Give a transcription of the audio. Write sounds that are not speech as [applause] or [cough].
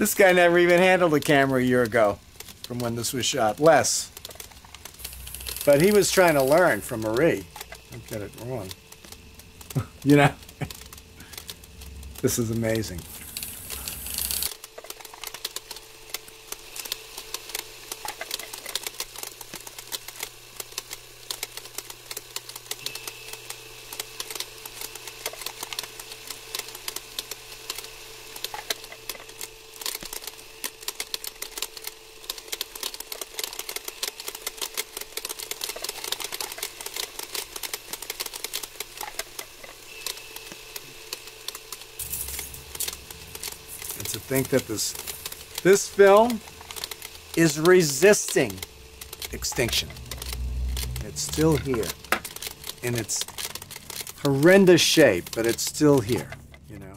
This guy never even handled a camera a year ago from when this was shot. Less. But he was trying to learn from Marie. Don't get it wrong. [laughs] you know? [laughs] this is amazing. To think that this this film is resisting extinction. It's still here in its horrendous shape, but it's still here, you know.